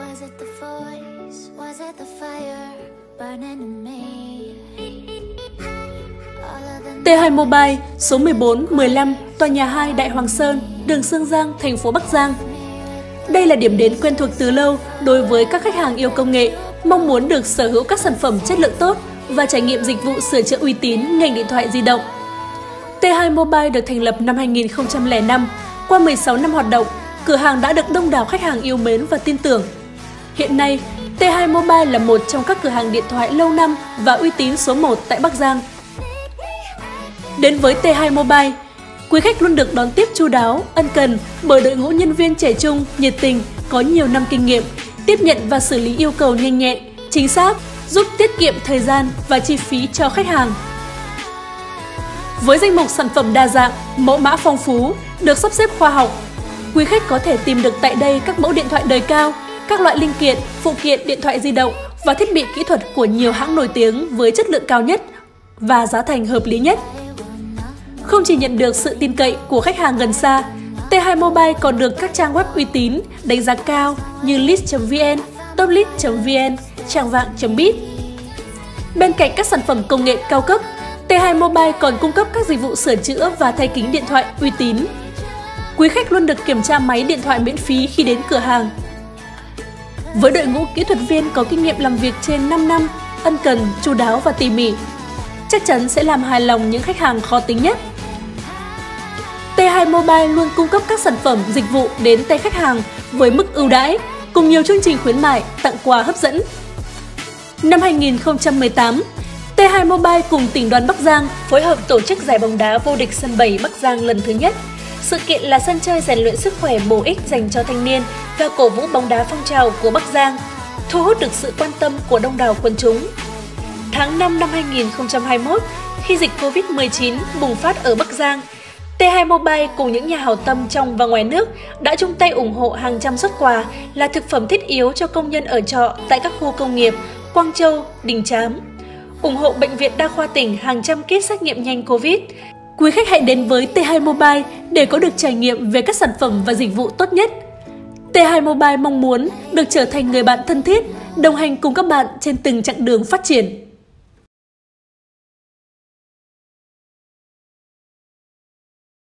Was it the voice? Was it the fire burning in me? T2 Mobile, số 14, 15, tòa nhà 2 Đại Hoàng Sơn, đường Sương Giang, thành phố Bắc Giang. Đây là điểm đến quen thuộc từ lâu đối với các khách hàng yêu công nghệ, mong muốn được sở hữu các sản phẩm chất lượng tốt và trải nghiệm dịch vụ sửa chữa uy tín ngành điện thoại di động. T2 Mobile được thành lập năm 2005. Qua 16 năm hoạt động, cửa hàng đã được đông đảo khách hàng yêu mến và tin tưởng. Hiện nay, T2 Mobile là một trong các cửa hàng điện thoại lâu năm và uy tín số 1 tại Bắc Giang. Đến với T2 Mobile, quý khách luôn được đón tiếp chu đáo, ân cần bởi đội ngũ nhân viên trẻ trung, nhiệt tình, có nhiều năm kinh nghiệm, tiếp nhận và xử lý yêu cầu nhanh nhẹn, chính xác, giúp tiết kiệm thời gian và chi phí cho khách hàng. Với danh mục sản phẩm đa dạng, mẫu mã phong phú, được sắp xếp khoa học, quý khách có thể tìm được tại đây các mẫu điện thoại đời cao, các loại linh kiện, phụ kiện điện thoại di động và thiết bị kỹ thuật của nhiều hãng nổi tiếng với chất lượng cao nhất và giá thành hợp lý nhất. Không chỉ nhận được sự tin cậy của khách hàng gần xa, T2 Mobile còn được các trang web uy tín đánh giá cao như list.vn, toplist.vn, trang vạng.biz. Bên cạnh các sản phẩm công nghệ cao cấp, T2 Mobile còn cung cấp các dịch vụ sửa chữa và thay kính điện thoại uy tín. Quý khách luôn được kiểm tra máy điện thoại miễn phí khi đến cửa hàng. Với đội ngũ kỹ thuật viên có kinh nghiệm làm việc trên 5 năm, ân cần, chu đáo và tỉ mỉ, chắc chắn sẽ làm hài lòng những khách hàng khó tính nhất. T2 Mobile luôn cung cấp các sản phẩm, dịch vụ đến tay khách hàng với mức ưu đãi, cùng nhiều chương trình khuyến mại, tặng quà hấp dẫn. Năm 2018, T2 Mobile cùng tỉnh đoàn Bắc Giang phối hợp tổ chức giải bóng đá vô địch sân 7 Bắc Giang lần thứ nhất. Sự kiện là sân chơi rèn luyện sức khỏe bổ ích dành cho thanh niên và cổ vũ bóng đá phong trào của Bắc Giang, thu hút được sự quan tâm của đông đảo quần chúng. Tháng 5 năm 2021, khi dịch Covid-19 bùng phát ở Bắc Giang, T2 Mobile cùng những nhà hảo tâm trong và ngoài nước đã chung tay ủng hộ hàng trăm xuất quà là thực phẩm thiết yếu cho công nhân ở trọ tại các khu công nghiệp Quang Châu, Đình Chám. ủng hộ Bệnh viện Đa khoa tỉnh hàng trăm kit xét nghiệm nhanh COVID. Quý khách hãy đến với T2 Mobile để có được trải nghiệm về các sản phẩm và dịch vụ tốt nhất. T2 Mobile mong muốn được trở thành người bạn thân thiết, đồng hành cùng các bạn trên từng chặng đường phát triển.